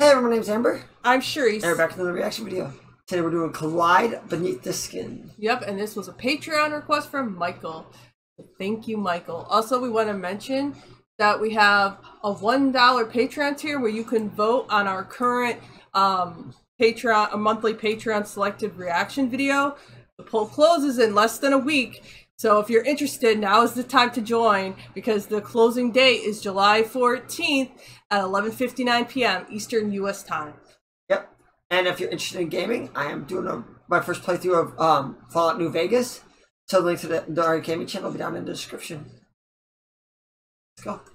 Hey everyone, my name's Amber. I'm Charisse. And we're back with another reaction video. Today we're doing Collide Beneath the Skin. Yep, and this was a Patreon request from Michael. Thank you, Michael. Also, we want to mention that we have a $1 Patreon tier where you can vote on our current um, Patreon, a monthly Patreon selected reaction video. The poll closes in less than a week. So if you're interested, now is the time to join because the closing date is July 14th at 11:59 p.m. Eastern U.S. time. Yep. And if you're interested in gaming, I am doing a, my first playthrough of um, Fallout New Vegas. So the link to the, the gaming channel will be down in the description. Let's go.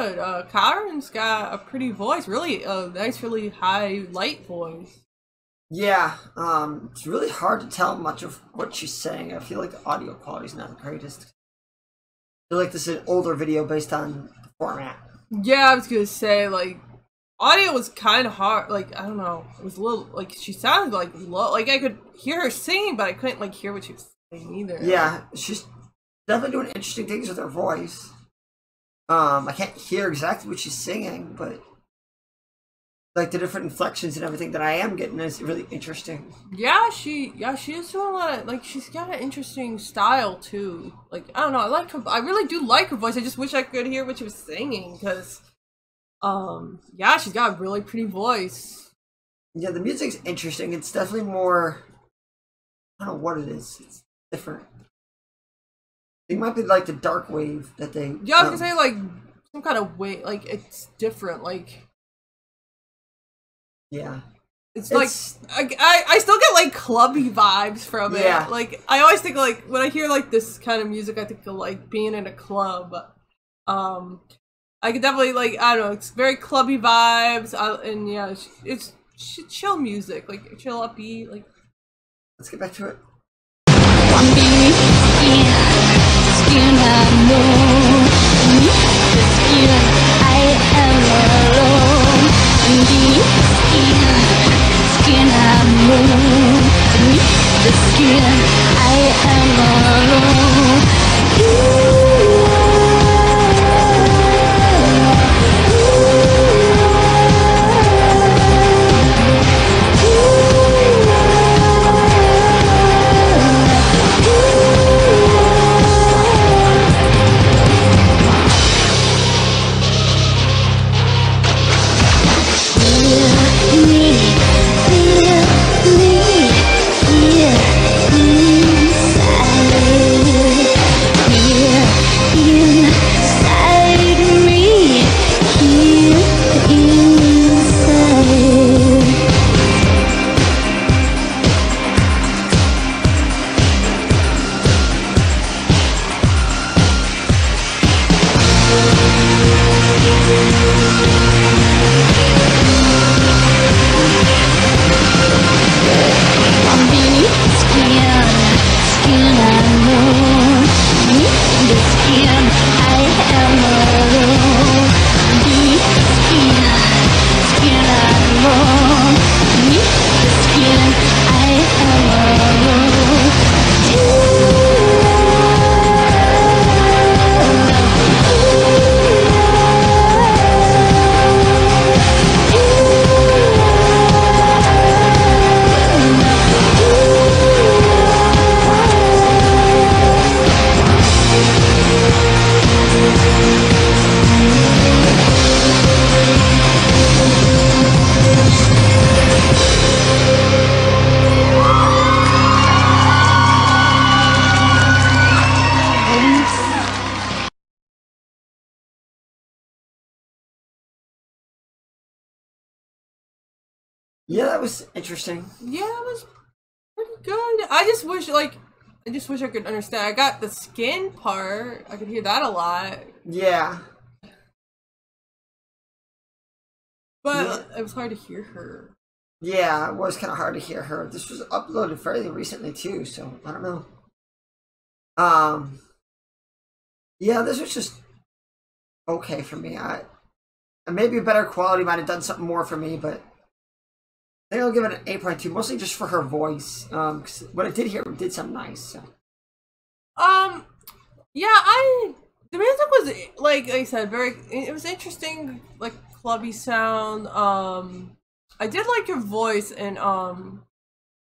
Good. Uh, Karen's got a pretty voice, really a nice, really high, light voice. Yeah, um, it's really hard to tell much of what she's saying. I feel like the audio quality's not the greatest. I feel like this is an older video based on the format. Yeah, I was gonna say like audio was kind of hard. Like I don't know, it was a little like she sounded like low. Like I could hear her singing, but I couldn't like hear what she was saying either. Yeah, she's definitely doing interesting things with her voice. Um, I can't hear exactly what she's singing, but like the different inflections and everything that I am getting is really interesting. Yeah, she yeah she is doing a lot of like she's got an interesting style too. Like I don't know, I like her. I really do like her voice. I just wish I could hear what she was singing because, um, yeah, she's got a really pretty voice. Yeah, the music's interesting. It's definitely more. I don't know what it is. It's different. It might be like the dark wave that they. Yeah, I was um, gonna say like some kind of way. Like it's different. Like. Yeah. It's, it's like I, I still get like clubby vibes from it. Yeah. Like I always think like when I hear like this kind of music, I think of like being in a club. Um, I could definitely like I don't know. It's very clubby vibes, uh, and yeah, it's, it's chill music, like chill upbeat. Like let's get back to it. Skin I know. Yeah, that was interesting. Yeah, it was pretty good. I just wish, like, I just wish I could understand. I got the skin part. I could hear that a lot, Yeah. but it was hard to hear her. Yeah, it was kind of hard to hear her. This was uploaded fairly recently too, so I don't know. Um, yeah, this was just okay for me. I and maybe a better quality might have done something more for me, but I think I'll give it an eight point two, mostly just for her voice. Um, what I did hear did sound nice. So. Um, yeah, I the music was like I said, very. It was interesting, like clubby sound. Um, I did like your voice, and um,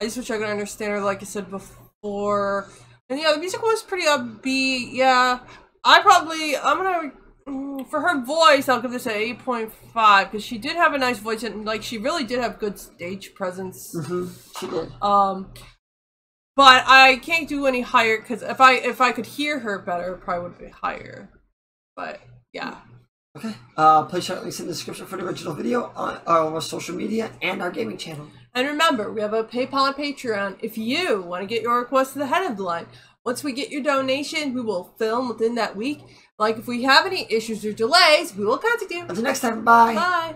I just wish I could understand her, like I said before. And yeah, the music was pretty upbeat. Yeah, I probably I'm gonna for her voice, I'll give this an eight point five because she did have a nice voice and like she really did have good stage presence. hmm She did. Um, but I can't do any higher because if I if I could hear her better, it probably would be higher. But yeah, Okay. Uh, please check links in the description for the original video on our social media and our gaming channel. and remember we have a PayPal and Patreon if you want to get your request to the head of the line. Once we get your donation, we will film within that week. Like if we have any issues or delays, we will contact you. Until next time, bye. Bye.